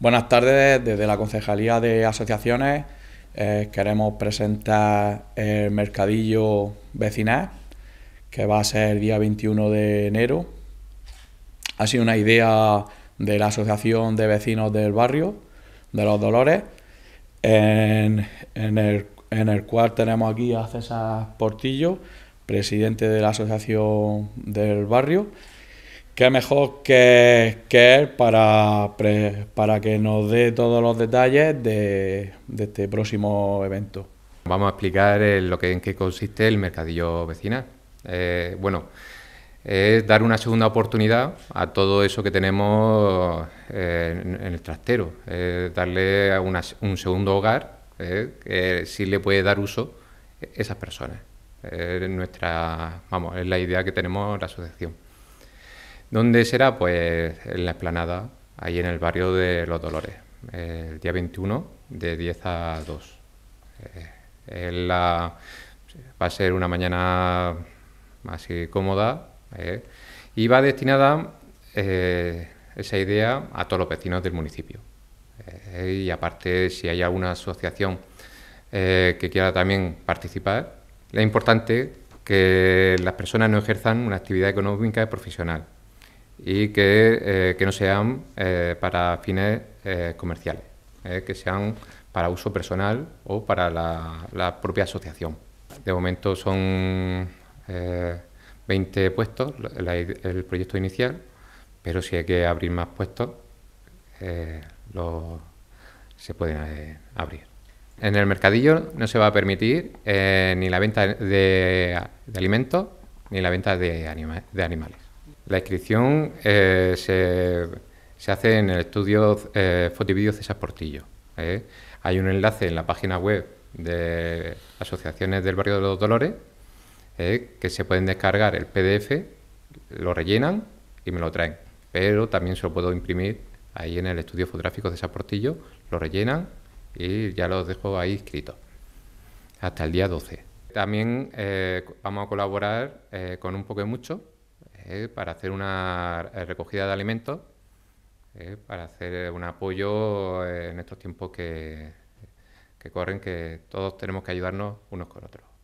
Buenas tardes, desde la Concejalía de Asociaciones eh, queremos presentar el mercadillo vecinal que va a ser el día 21 de enero. Ha sido una idea de la Asociación de Vecinos del Barrio de los Dolores, en, el, en el cual tenemos aquí a César Portillo, presidente de la Asociación del Barrio qué mejor que, él para, para que nos dé todos los detalles de, este próximo evento. Vamos a explicar lo que, en qué consiste el mercadillo vecinal. Eh, bueno, es dar una segunda oportunidad a todo eso que tenemos eh, en, el trastero, darle un segundo hogar eh, que sí le puede dar uso esas personas. nuestra, vamos, es la idea que tenemos la asociación. ¿Dónde será? Pues en la explanada, ahí en el barrio de Los Dolores, el día 21 de 10 a 2. Eh, va a ser una mañana así cómoda eh, y va destinada eh, esa idea a todos los vecinos del municipio. y aparte, si hay alguna asociación que quiera también participar, es importante que las personas no ejerzan una actividad económica y profesional y que, eh, que no sean eh, para fines eh, comerciales, que sean para uso personal o para la, propia asociación. De momento son 20 puestos el proyecto inicial, pero si hay que abrir más puestos, se pueden abrir. En el mercadillo no se va a permitir ni la venta de, alimentos ni la venta de animales. La inscripción eh, se, hace en el estudio eh, Fotivídeo César Portillo. ¿eh? Hay un enlace en la página web de asociaciones del barrio de los Dolores ¿eh? que se pueden descargar el PDF, lo rellenan y me lo traen. Pero también se lo puedo imprimir ahí en el estudio fotográfico César Portillo, lo rellenan y ya lo dejo ahí escrito hasta el día 12. También vamos a colaborar con un poco mucho eh, para hacer una eh, recogida de alimentos, eh, para hacer un apoyo en estos tiempos que, que corren, que todos tenemos que ayudarnos unos con otros.